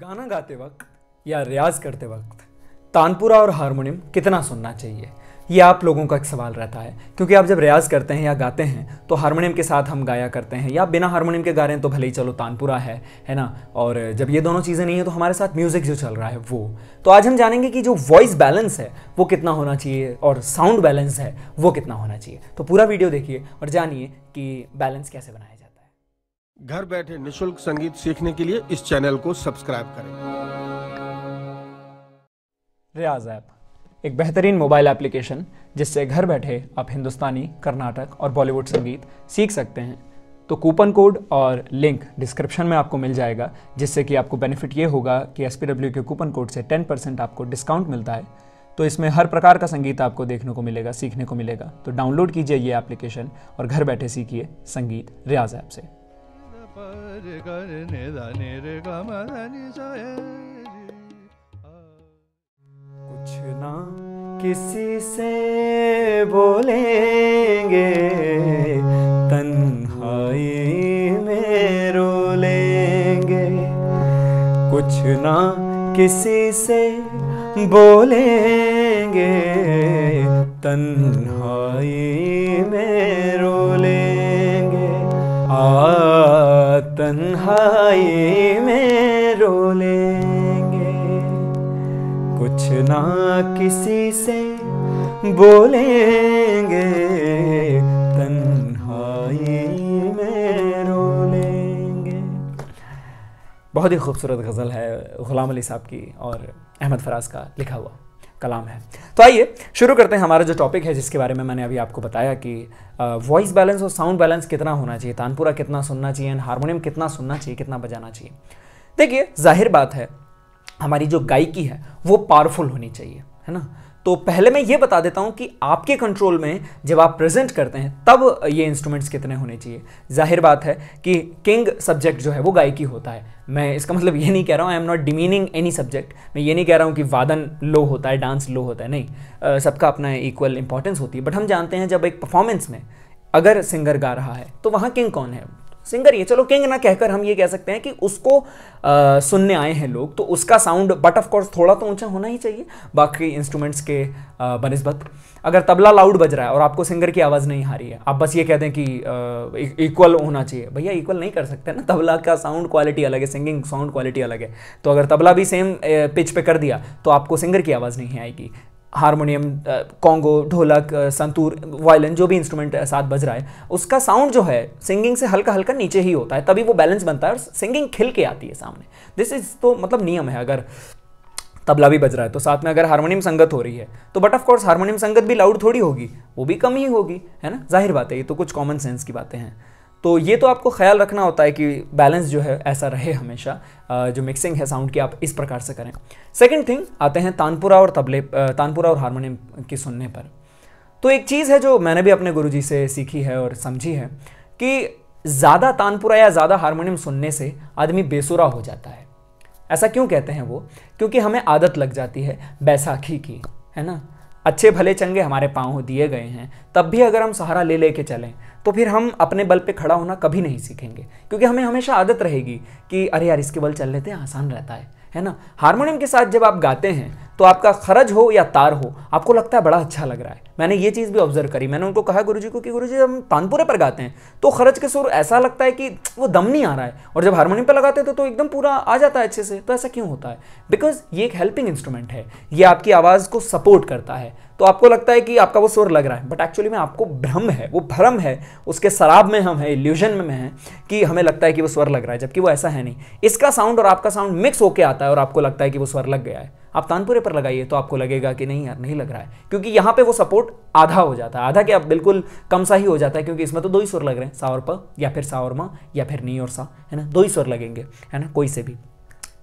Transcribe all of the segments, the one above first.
गाना गाते वक्त या रियाज करते वक्त तानपुरा और हारमोनियम कितना सुनना चाहिए? ये आप लोगों का एक सवाल रहता है। क्योंकि आप जब रियाज करते हैं या गाते हैं तो हारमोनियम के साथ हम गाया करते हैं। या बिना हारमोनियम के गा रहे हैं तो भले ही चलो तानपुरा है है ना? और जब ये दोनों चीज़ें नहीं है तो हमारे साथ म्यूज़िक जो चल रहा है, वो। तो आज हम जानेंगे कि जो वॉइस बैलेंस है, वो कितना होना चाहिए, और साउंड बैलेंस है, वो कितना होना चाहिए। तो पूरा वीडियो देखिए और जानिए कि बैलेंस कैसे बनाया घर बैठे निशुल्क संगीत सीखने के लिए इस चैनल को सब्सक्राइब करें। रियाज ऐप, एक बेहतरीन मोबाइल एप्लीकेशन जिससे घर बैठे आप हिंदुस्तानी, कर्नाटक और बॉलीवुड संगीत सीख सकते हैं। तो कूपन कोड और लिंक डिस्क्रिप्शन में आपको मिल जाएगा, जिससे कि आपको बेनिफिट ये होगा कि एस के कूपन कोड से 10 परसेंट आपको डिस्काउंट मिलता है। तो इसमें हर प्रकार का संगीत आपको देखने को मिलेगा, सीखने को मिलेगा। तो डाउनलोड कीजिए ये एप्लीकेशन और घर बैठे सीखिए संगीत रियाज ऐप से। कुछ ना किसी से बोलेंगे, तन्हाई में रो लेंगे। कुछ ना किसी से बोलेंगे, तन्हाई तन्हाई में रो लेंगे। कुछ ना किसी से बोलेंगे। तन्हाई में रो लेंगे। बहुत ही खूबसूरत गज़ल है, ग़ुलाम अली साहब की और अहमद फराज का लिखा हुआ। कलाम है। तो आइए, शुरू करते हैं हमारा जो टॉपिक है, जिसके बारे में मैंने अभी आपको बताया कि वॉइस बैलेंस और साउंड बैलेंस कितना होना चाहिए, तानपुरा कितना सुनना चाहिए एंड हारमोनियम कितना सुनना चाहिए, कितना बजाना चाहिए। देखिए, ज़ाहिर बात है, हमारी जो गायकी है, वो पावरफुल होनी चाहिए, है ना? तो पहले मैं ये बता देता हूँ कि आपके कंट्रोल में जब आप प्रेजेंट करते हैं, तब ये इंस्ट्रूमेंट्स कितने होने चाहिए। ज़ाहिर बात है कि किंग सब्जेक्ट जो है, वो गायकी होता है। मैं इसका मतलब ये नहीं कह रहा हूँ I am not demeaning any subject मैं ये नहीं कह रहा हूँ कि वादन लो होता है डांस लो होता है, नहीं। सबका अपना इक्वल इंपॉर्टेंस होती है। बट हम जानते हैं जब एक परफॉर्मेंस में अगर सिंगर गा रहा है तो वहाँ किंग कौन है? सिंगर ये चलो किंग ना कहकर हम ये कह सकते हैं कि उसको आ, सुनने आए हैं लोग तो उसका साउंड बट ऑफ़ कोर्स थोड़ा तो ऊँचा होना ही चाहिए बाकी इंस्ट्रूमेंट्स के बनस्बत। अगर तबला लाउड बज रहा है और आपको सिंगर की आवाज़ नहीं आ रही है आप बस ये कह दें कि इक्वल होना चाहिए। भैया इक्वल नहीं कर सकते ना तबला का साउंड क्वालिटी अलग है सिंगिंग साउंड क्वालिटी अलग है। तो अगर तबला भी सेम पिच पे कर दिया तो आपको सिंगर की आवाज़ नहीं आएगी। हारमोनियम कॉन्गो, ढोलक संतूर, वायलिन, जो भी इंस्ट्रूमेंट साथ बज रहा है, उसका साउंड जो है सिंगिंग से हल्का हल्का नीचे ही होता है, तभी वो बैलेंस बनता है और सिंगिंग खिल के आती है सामने। दिस इज़ तो मतलब नियम है, अगर तबला भी बज रहा है तो साथ में अगर हारमोनियम संगत हो रही है तो बट ऑफ़ कोर्स हारमोनियम संगत भी लाउड थोड़ी होगी, वो भी कम ही होगी, है ना? ज़ाहिर बात है, ये तो कुछ कॉमन सेंस की बातें हैं। तो ये तो आपको ख्याल रखना होता है कि बैलेंस जो है, ऐसा रहे हमेशा जो मिक्सिंग है साउंड की, आप इस प्रकार से करें। सेकंड थिंग आते हैं तानपुरा और तबले तानपुरा और हारमोनियम की सुनने पर। तो एक चीज़ है जो मैंने भी अपने गुरुजी से सीखी है और समझी है कि ज़्यादा तानपुरा या ज़्यादा हारमोनियम सुनने से आदमी बेसुरा हो जाता है। ऐसा क्यों कहते हैं वो? क्योंकि हमें आदत लग जाती है बैसाखी की, है ना? अच्छे भले चंगे हमारे पाँव दिए गए हैं, तब भी अगर हम सहारा ले लेके चलें तो फिर हम अपने बल पे खड़ा होना कभी नहीं सीखेंगे। क्योंकि हमें हमेशा आदत रहेगी कि अरे यार इसके बल चल लेते हैं आसान रहता है। है ना? हारमोनियम के साथ जब आप गाते हैं तो आपका खरज हो या तार हो आपको लगता है बड़ा अच्छा लग रहा है। मैंने ये चीज़ भी ऑब्ज़र्व करी। मैंने उनको कहा गुरुजी को कि गुरुजी हम तानपुरे पर गाते हैं। तो खरज के सुर ऐसा लगता है कि वो दम नहीं आ रहा है। और जब हारमोनियम पर लगाते हैं तो, तो एकदम पूरा आ जाता है अच्छे से। तो ऐसा क्यों होता है? बिकॉज़ ये एक हेल्पिंग इंस्ट्रूमेंट है। ये आपकी आवाज़ को सपोर्ट करता है। तो आपको लगता है कि आपका वो स्वर लग रहा है बट एक्चुअली में आपको भ्रम है, वो भ्रम है, उसके शराब में हम है इल्यूजन में हैं, कि हमें लगता है कि वो स्वर लग रहा है, जबकि वो ऐसा है नहीं। इसका साउंड और आपका साउंड मिक्स होकर आता है और आपको लगता है कि वो स्वर लग गया है। आप तानपुरे पर लगाइए तो आपको लगेगा कि नहीं यार, नहीं लग रहा है। क्योंकि यहाँ पे वो सपोर्ट आधा हो जाता है। आधा क्या बिल्कुल कम सा ही हो जाता है, क्योंकि इसमें तो दो ही सुर लग रहे हैं सावर प, या फिर सा और या फिर नी और सा, है ना? दो ही स्वर लगेंगे, है ना? कोई से भी।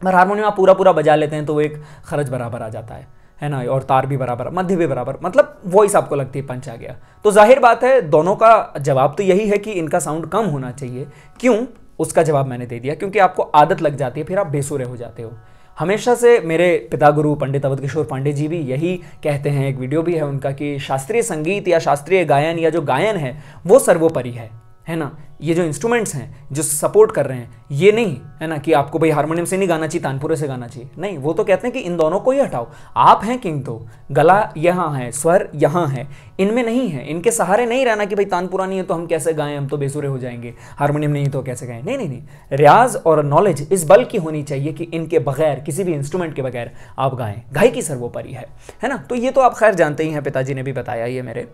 पर हारमोनियम आप पूरा पूरा बजा लेते हैं तो वो एक खर्च बराबर आ जाता है। है ना, और तार भी बराबर, मध्य भी बराबर मतलब वॉइस आपको लगती है पंच आ गया। तो ज़ाहिर बात है, दोनों का जवाब तो यही है कि इनका साउंड कम होना चाहिए। क्यों? उसका जवाब मैंने दे दिया, क्योंकि आपको आदत लग जाती है, फिर आप बेसुरे हो जाते हो। हमेशा से मेरे पिता गुरु पंडित अवध किशोर पांडे जी भी यही कहते हैं, एक वीडियो भी है उनका कि शास्त्रीय संगीत या शास्त्रीय गायन या जो गायन है, वो सर्वोपरि है है ना? ये जो इंस्ट्रूमेंट्स हैं, जो सपोर्ट कर रहे हैं, ये नहीं, है ना, कि आपको भाई हारमोनियम से नहीं गाना चाहिए, तानपुरे से गाना चाहिए। नहीं, वो तो कहते हैं कि इन दोनों को ही हटाओ। आप हैं किंग तो गला यहाँ है, स्वर यहाँ है, इनमें नहीं है, इनके सहारे नहीं रहना कि भाई तानपुरा नहीं है तो हम कैसे गाएँ, हम तो बेसुरे हो जाएँगे हारमोनियम नहीं तो कैसे गाएँ। नहीं नहीं नहीं, रियाज और नॉलेज इस बल की होनी चाहिए कि इनके बगैर, किसी भी इंस्ट्रूमेंट के बगैर आप गाएँ। गायकी सर्वोपरि है है ना? तो ये तो आप खैर जानते ही हैं, पिताजी ने भी बताया ये मेरे।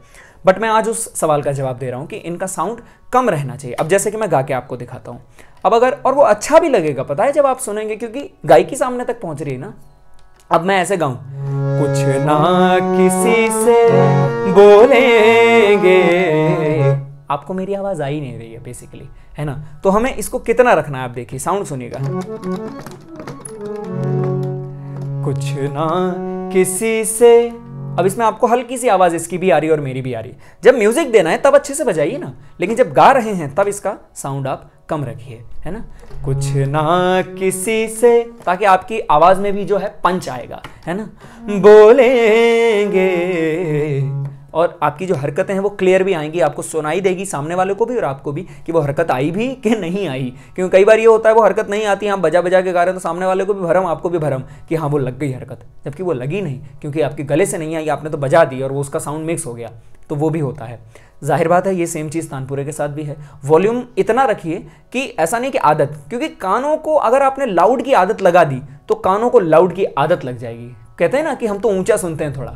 बट मैं आज उस सवाल का जवाब दे रहा हूँ कि इनका साउंड कम रहना चाहिए। अब जैसे कि मैं गा के आपको दिखाता हूँ। अब अगर, और वो अच्छा भी लगेगा, पता है जब आप सुनेंगे, क्योंकि गायकी सामने तक पहुँच रही है ना। अब मैं ऐसे गाऊं, कुछ ना किसी से बोलेंगे। आपको मेरी आवाज़ आ ही नहीं रही है बेसिकली है ना? तो हमें इसको कितना रखना है, आप देखिए साउंड सुनिएगा। कुछ ना किसी से अब इसमें आपको हल्की सी आवाज़ इसकी भी आ रही है और मेरी भी आ रही है। जब म्यूज़िक देना है, तब अच्छे से बजाइए ना। लेकिन जब गा रहे हैं, तब इसका साउंड आप कम रखिए, है ना? कुछ ना किसी से, ताकि आपकी आवाज़ में भी जो है पंच आएगा, है ना? बोलेंगे और आपकी जो हरकतें हैं वो क्लियर भी आएँगी, आपको सुनाई देगी सामने वाले को भी और आपको भी कि वो हरकत आई भी कि नहीं आई। क्योंकि कई बार ये होता है, वो हरकत नहीं आती आप बजा बजा के गा रहे हैं तो सामने वाले को भी भरम, आपको भी भरम कि हाँ वो लग गई हरकत। जबकि वो लगी नहीं, क्योंकि आपके गले से नहीं आई, आपने तो बजा दी और वो उसका साउंड मिक्स हो गया तो वो भी होता है। ज़ाहिर बात है, ये सेम चीज़ तानपुरे के साथ भी है। वॉल्यूम इतना रखिए कि ऐसा नहीं कि आदत, क्योंकि कानों को अगर आपने लाउड की आदत लगा दी तो कानों को लाउड की आदत लग जाएगी। कहते हैं ना कि हम तो ऊँचा सुनते हैं थोड़ा।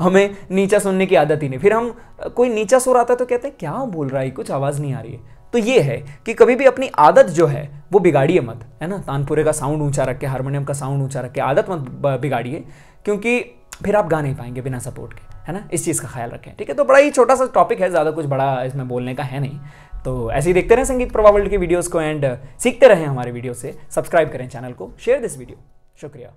हमें नीचा सुनने की आदत ही नहीं। फिर हम, कोई नीचा सुर आता है तो कहते हैं, क्या बोल रहा है? कुछ आवाज़ नहीं आ रही है। तो ये है कि कभी भी अपनी आदत जो है, वो बिगाड़िए मत, है ना? तानपुरे का साउंड ऊँचा रख के, हारमोनियम का साउंड ऊँचा रख के आदत मत बिगाड़िए, क्योंकि फिर आप गा नहीं पाएँगे बिना सपोर्ट के, है ना? इस चीज़ का ख्याल रखें, ठीक है? तो बड़ा ही छोटा सा टॉपिक है, ज़्यादा कुछ बड़ा इसमें बोलने का है नहीं। तो ऐसे ही देखते रहें संगीत प्रभा वर्ल्ड की वीडियोज़ को एंड सीखते रहें हमारे वीडियो से सब्सक्राइब करें चैनल को शेयर दिस वीडियो शुक्रिया।